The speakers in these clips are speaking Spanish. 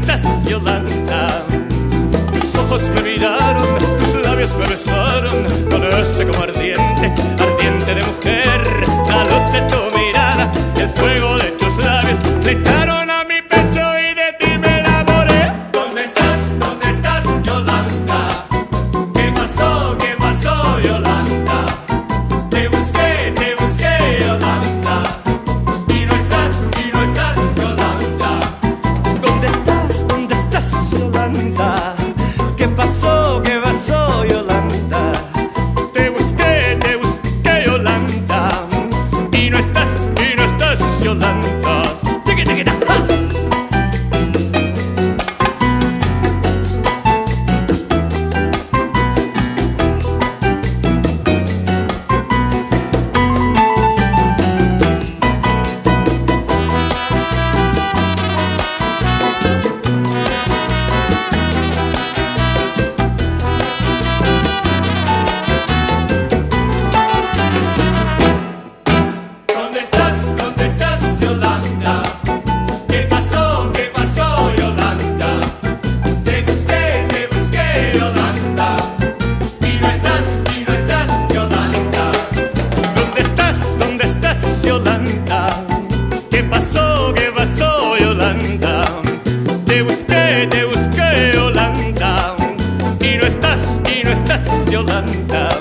estás, Yolanda? Tus ojos me miraron, tus labios me besaron, parece como ardiente estás, Yolanda? ¿Qué pasó, qué pasó, Yolanda? Te busqué, te busqué, Yolanda. Y no estás, y no estás, Yolanda.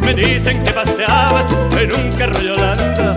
Me dicen que paseabas en un carro, Yolanda.